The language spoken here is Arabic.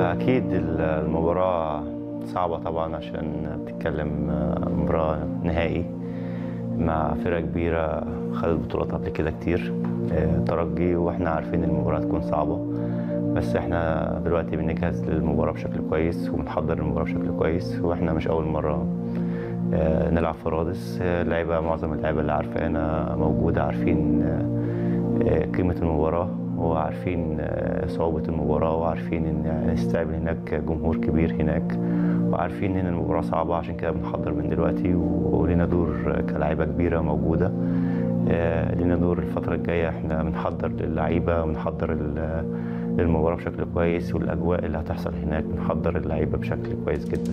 أكيد المباراة صعبة طبعا عشان بتتكلم مباراة نهائي مع فرقة كبيرة خدت بطولات قبل كده كتير آه، ترجي وإحنا عارفين المباراة تكون صعبة. بس إحنا دلوقتي بنجهز للمباراة بشكل كويس وبنحضر المباراة بشكل كويس وإحنا مش أول مرة آه، نلعب في رادس آه، اللعيبة معظم اللعيبة اللي عارفانا موجودة عارفين آه، قيمة المباراة. وعارفين آه، صعوبة المباراة وعارفين إن نستقبل هناك جمهور كبير هناك وعارفين إن المباراة صعبة عشان كده بنحضر من دلوقتي ولينا دور كلاعيبة كبيرة موجودة. آه، لينا دور الفترة الجاية إحنا بنحضر للعيبة ونحضر ال- المباراة بشكل كويس والأجواء اللي هتحصل هناك بنحضر اللعيبة بشكل كويس جدا.